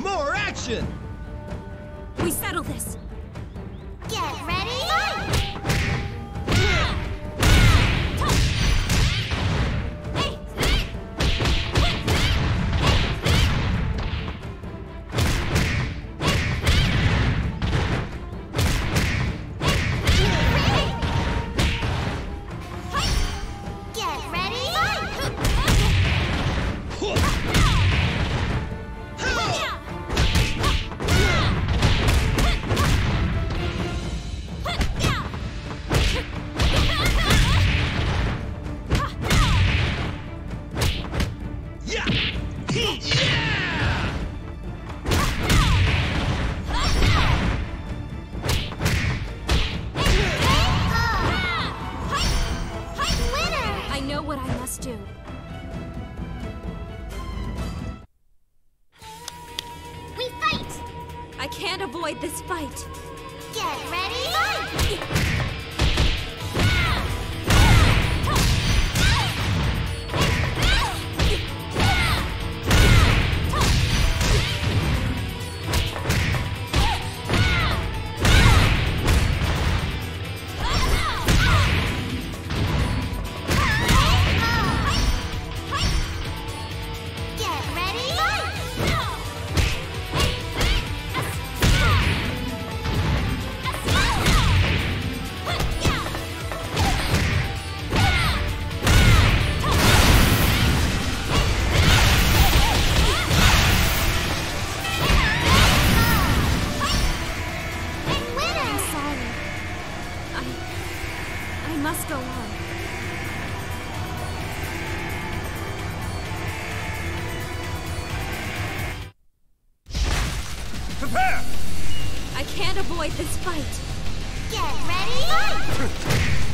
more action! We settle this. Get ready, fight! I can't avoid this fight. Get ready, fight! Prepare! I can't avoid this fight. Get ready, Get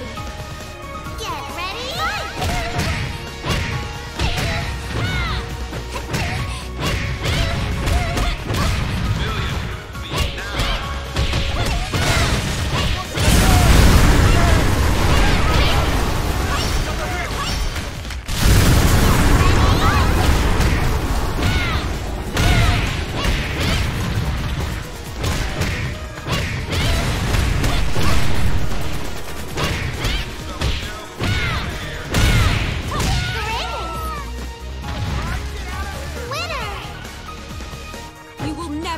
ready.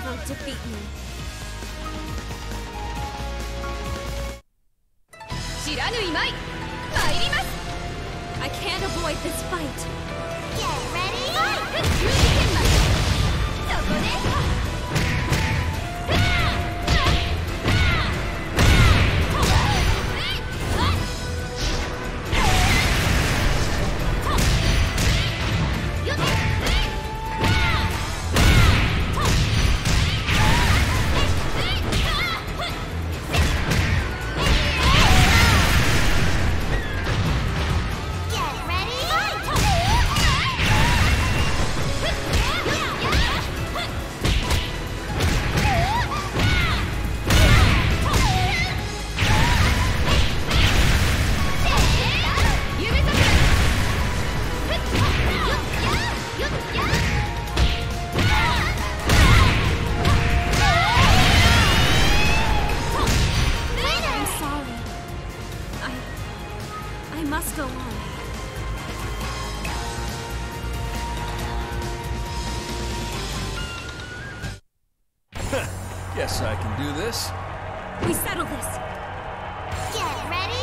never defeat me. I can't avoid this fight. Guess I can do this. We settle this. Get ready.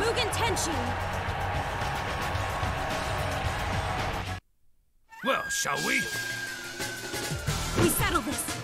Mugen Tenshin! Well, shall we? We settle this!